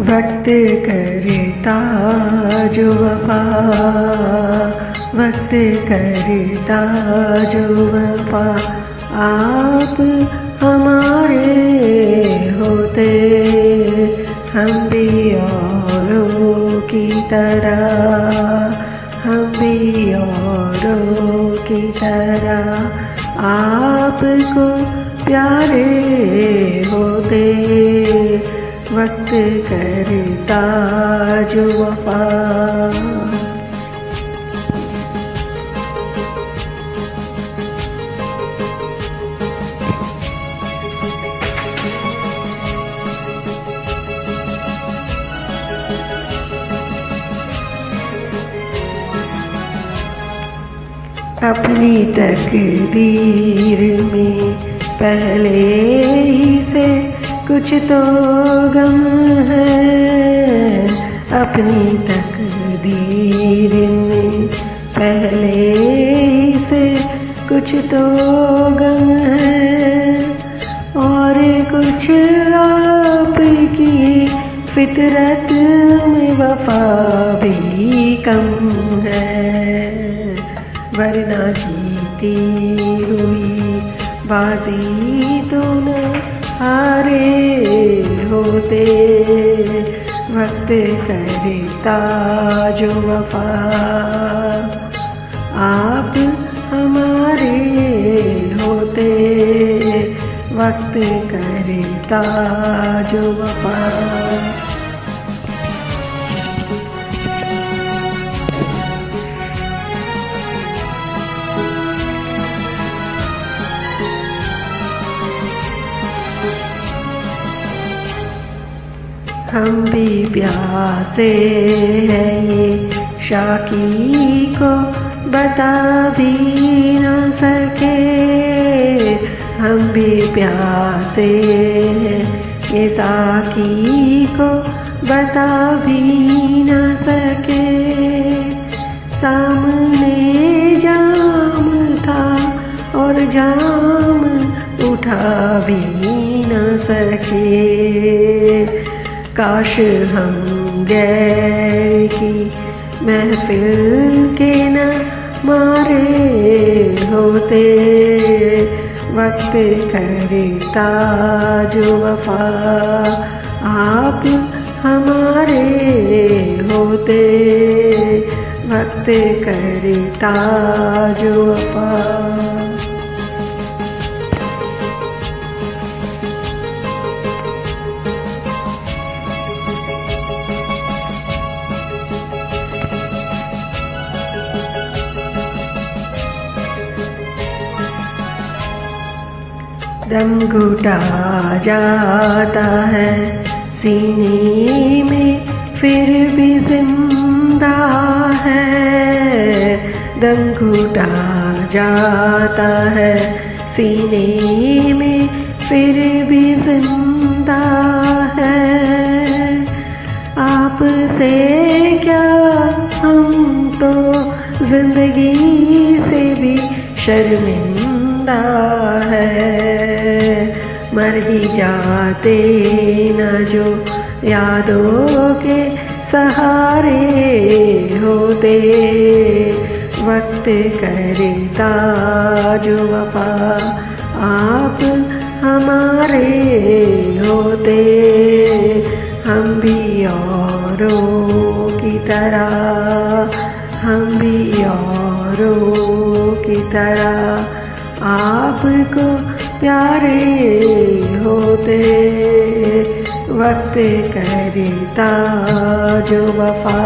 वक्त करता जो वफा, वक्त करता जो वफा। आप हमारे होते, हम भी औरों की तरह, हम भी औरों की तरह। आपको प्यारे होते वक्त करता जो अपनी तकदीर में पहले ही से कुछ तो गम है अपनी तकदीर में। पहले से कुछ तो गम है और कुछ आपकी फितरत में वफा भी कम है। वरना जीती हुई बाजी तो न हारे। होते वक्त करता जो वफा आप हमारे होते वक्त करता जो वफा हम भी प्यासे हैं। ये शाकी को बता भी न सके। हम भी प्यासे हैं। ये साकी को बता भी न सके। सामने जाम था और जाम उठा भी न सके। काश हम की महफिल के न मारे होते। वक्त करता जो वफा आप हमारे होते। वक्त करता जो वफा दम घुटा जाता है। सीने में फिर भी ज़िंदा है। दम घुटा जाता है। सीने में फिर भी ज़िंदा है। आपसे क्या हम तो ज़िंदगी से भी शर्मिंदा है। मर ही जाते न जो यादों के सहारे होते। वक्त करता जो वफा आप हमारे होते। हम भी औरों की तरह, हम भी औरों की तरह। आपको प्यारे होते वक्त करता जो वफा